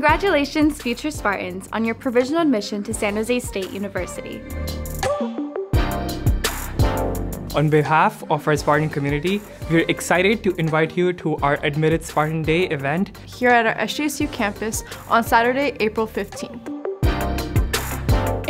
Congratulations, future Spartans, on your provisional admission to San Jose State University. On behalf of our Spartan community, we're excited to invite you to our Admitted Spartan Day event here at our SJSU campus on Saturday, April 15th.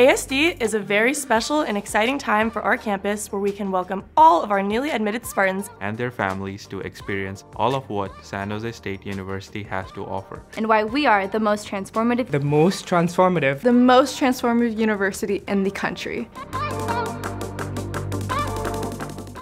ASD is a very special and exciting time for our campus where we can welcome all of our newly admitted Spartans and their families to experience all of what San Jose State University has to offer. And why we are the most transformative, the most transformative, the most transformative university in the country.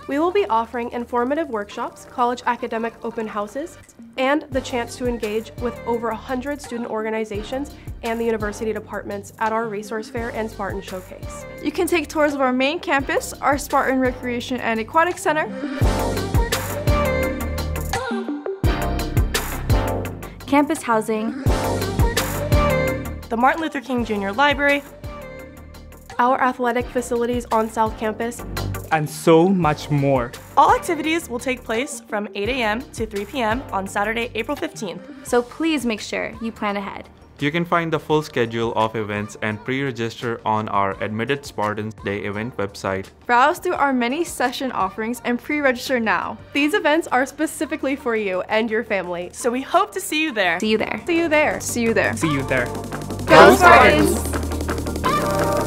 We will be offering informative workshops, college academic open houses, and the chance to engage with over 100 student organizations and the university departments at our resource fair and Spartan Showcase. You can take tours of our main campus, our Spartan Recreation and Aquatic Center, campus housing, the Martin Luther King Jr. Library, our athletic facilities on South Campus, and so much more. All activities will take place from 8 a.m. to 3 p.m. on Saturday, April 15th. So please make sure you plan ahead. You can find the full schedule of events and pre-register on our Admitted Spartans Day event website. Browse through our many session offerings and pre-register now. These events are specifically for you and your family. So we hope to see you there. See you there. See you there. See you there. See you there. Go, Go Spartans! Spartans!